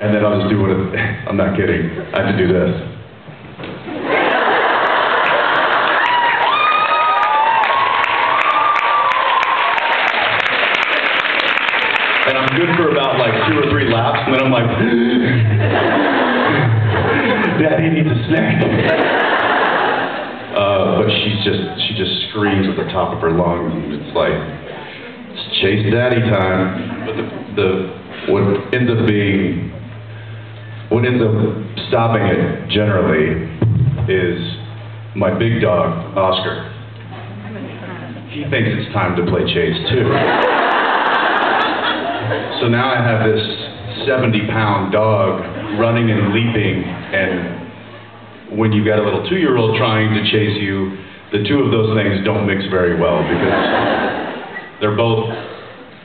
And then I'll just do what it, I'm not kidding. I have to do this. And I'm good for about like two or three laps, and then I'm like, Daddy needs a snack. Uh, but she's just, she just screams at the top of her lungs, and it's like, it's chase daddy time. But the, the, what ends up being, what ends up stopping it generally is my big dog, Oscar. He thinks it's time to play chase too. So now I have this 70 pound dog running and leaping, and when you've got a little two year old trying to chase you, the two of those things don't mix very well because they're both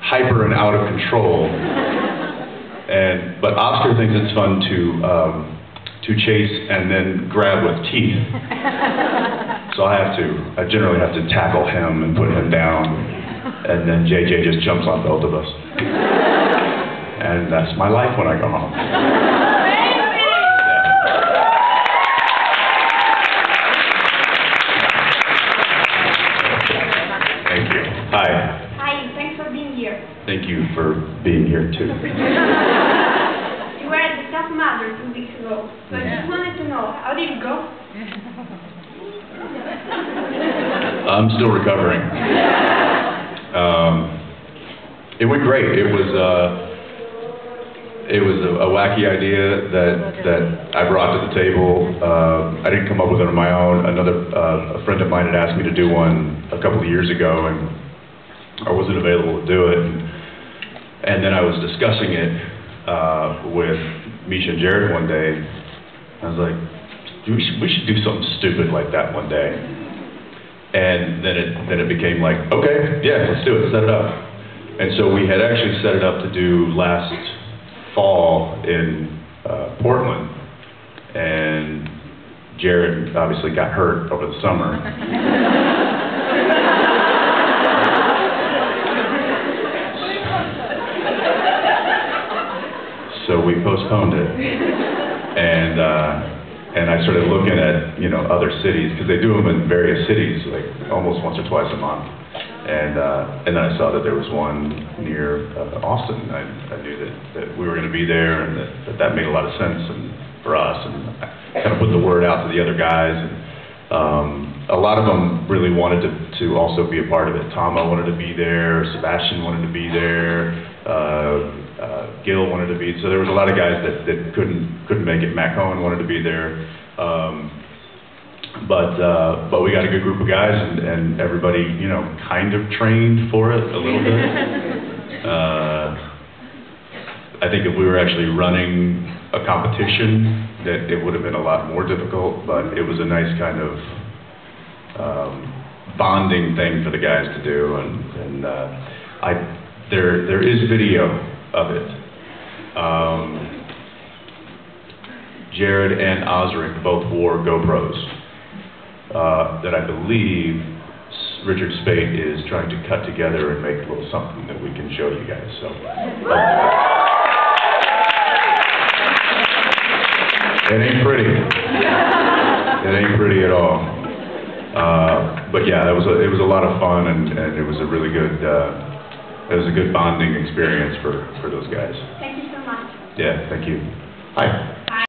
hyper and out of control. And, but Oscar thinks it's fun to, um, to chase and then grab with teeth. So I have to, I generally have to tackle him and put him down, and then JJ just jumps on both of us. And that's my life when I go home. Thank you for being here too. You were at the Tough Mudder two weeks ago, so I just wanted to know, how did it go? I'm still recovering. Um, it went great. It was uh, it was a, a wacky idea that that I brought to the table. Uh, I didn't come up with it on my own. Another uh, a friend of mine had asked me to do one a couple of years ago, and I wasn't available to do it. And, and then I was discussing it uh, with Misha and Jared one day. I was like, we should, we should do something stupid like that one day. And then it then it became like, okay, yeah, let's do it, set it up. And so we had actually set it up to do last fall in uh, Portland, and Jared obviously got hurt over the summer. so we postponed it, and uh, and I started looking at you know other cities because they do them in various cities like almost once or twice a month, and uh, and then I saw that there was one near uh, Austin. I, I knew that, that we were going to be there, and that, that that made a lot of sense and for us, and I kind of put the word out to the other guys. And, um, a lot of them really wanted to, to also be a part of it. Tahmoh wanted to be there, Sebastian wanted to be there, uh, uh, Gil wanted to be. So there was a lot of guys that, that couldn't couldn't make it. Matt Cohen wanted to be there, um, but uh, but we got a good group of guys, and, and everybody you know kind of trained for it a little bit. uh, I think if we were actually running a competition, that it would have been a lot more difficult. But it was a nice kind of um, bonding thing for the guys to do, and, and uh, I there there is video of it. Um, Jared and Osric both wore GoPros uh, that I believe Richard Speight is trying to cut together and make a little something that we can show you guys. So. It ain't pretty. It ain't pretty at all. Uh, but yeah, it was a, it was a lot of fun and, and it was a really good uh, it was a good bonding experience for, for those guys. Thank you so much. Yeah, thank you. Hi.